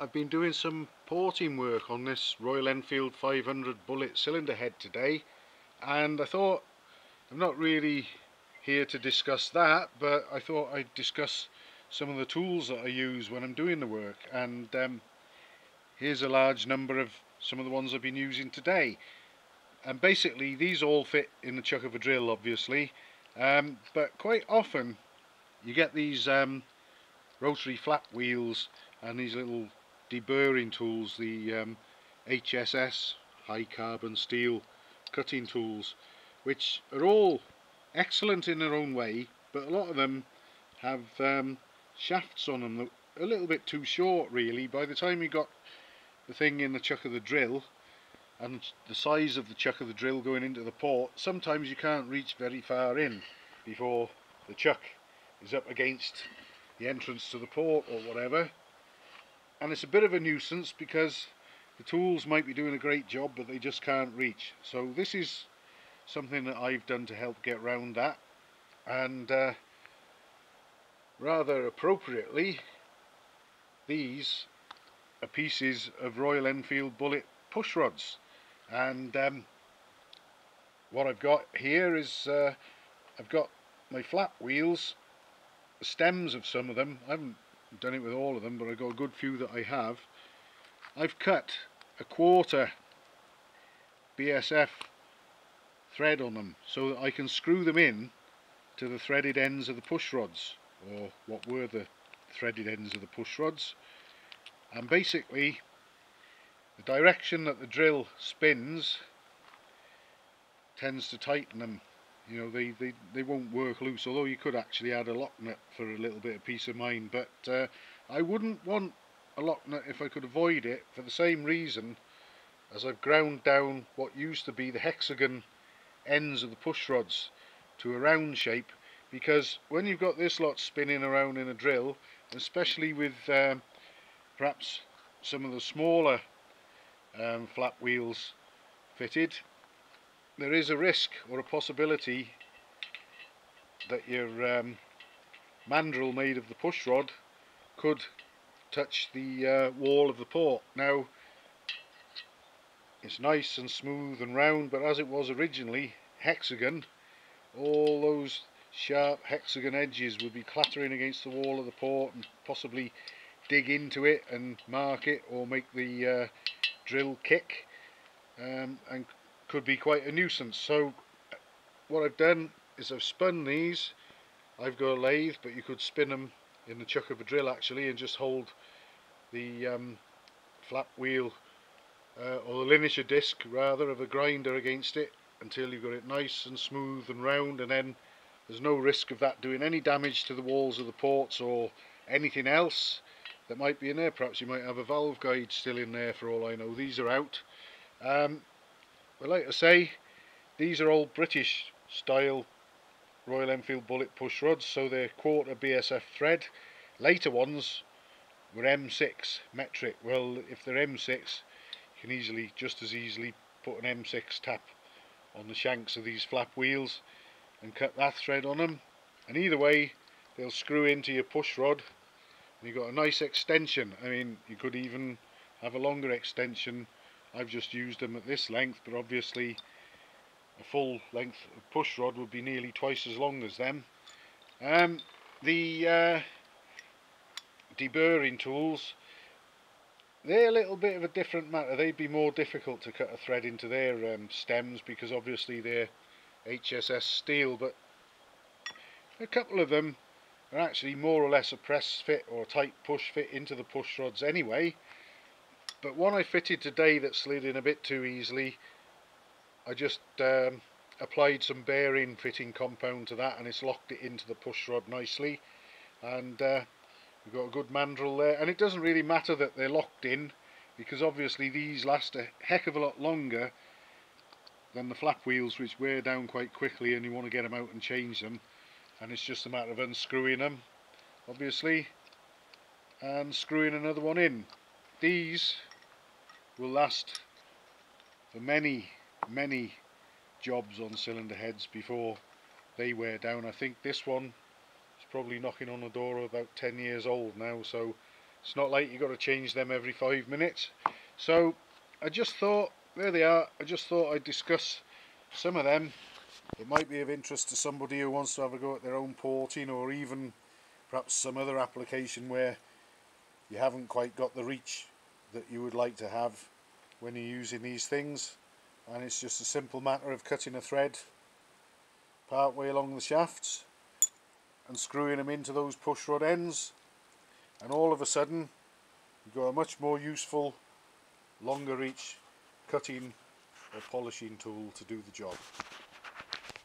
I've been doing some porting work on this Royal Enfield 500 bullet cylinder head today and I thought I'm not really here to discuss that but I thought I'd discuss some of the tools that I use when I'm doing the work and um, here's a large number of some of the ones I've been using today. And basically these all fit in the chuck of a drill obviously um, but quite often you get these um, rotary flap wheels and these little deburring tools, the um, HSS high carbon steel cutting tools, which are all excellent in their own way, but a lot of them have um, shafts on them that are a little bit too short really. By the time you got the thing in the chuck of the drill and the size of the chuck of the drill going into the port, sometimes you can't reach very far in before the chuck is up against the entrance to the port or whatever and it's a bit of a nuisance because the tools might be doing a great job but they just can't reach. So this is something that I've done to help get round that. And uh, rather appropriately these are pieces of Royal Enfield bullet push rods. And um, what I've got here is uh, I've got my flap wheels the stems of some of them. I haven't done it with all of them but I've got a good few that I have. I've cut a quarter BSF thread on them so that I can screw them in to the threaded ends of the push rods or what were the threaded ends of the push rods. And basically the direction that the drill spins tends to tighten them you know they, they they won't work loose although you could actually add a lock nut for a little bit of peace of mind but uh, I wouldn't want a lock nut if I could avoid it for the same reason as I've ground down what used to be the hexagon ends of the push rods to a round shape because when you've got this lot spinning around in a drill especially with um, perhaps some of the smaller um, flap wheels fitted there is a risk or a possibility that your um, mandrel made of the push rod could touch the uh, wall of the port. Now it's nice and smooth and round but as it was originally hexagon all those sharp hexagon edges would be clattering against the wall of the port and possibly dig into it and mark it or make the uh, drill kick um, and could be quite a nuisance. So what I've done is I've spun these. I've got a lathe, but you could spin them in the chuck of a drill actually and just hold the um, flap wheel uh, or the linisher disc rather of a grinder against it until you've got it nice and smooth and round and then there's no risk of that doing any damage to the walls of the ports or anything else that might be in there. Perhaps you might have a valve guide still in there for all I know. These are out. Um, but like I say, these are all British style Royal Enfield bullet push rods, so they're quarter BSF thread. Later ones were M6 metric. Well, if they're M6, you can easily, just as easily, put an M6 tap on the shanks of these flap wheels and cut that thread on them. And either way, they'll screw into your push rod and you've got a nice extension. I mean, you could even have a longer extension I've just used them at this length but obviously a full length push rod would be nearly twice as long as them. Um, the uh, deburring tools they're a little bit of a different matter. They'd be more difficult to cut a thread into their um, stems because obviously they're HSS steel but a couple of them are actually more or less a press fit or a tight push fit into the push rods anyway but one I fitted today that slid in a bit too easily I just um, applied some bearing fitting compound to that and it's locked it into the push rod nicely. And uh, we've got a good mandrel there. And it doesn't really matter that they're locked in because obviously these last a heck of a lot longer than the flap wheels which wear down quite quickly and you want to get them out and change them and it's just a matter of unscrewing them obviously and screwing another one in these will last for many, many jobs on cylinder heads before they wear down. I think this one is probably knocking on the door about 10 years old now, so it's not like you've got to change them every five minutes. So I just thought there they are. I just thought I'd discuss some of them. It might be of interest to somebody who wants to have a go at their own porting or even perhaps some other application where you haven't quite got the reach that you would like to have when you're using these things and it's just a simple matter of cutting a thread part way along the shafts and screwing them into those push rod ends and all of a sudden you've got a much more useful longer reach cutting or polishing tool to do the job.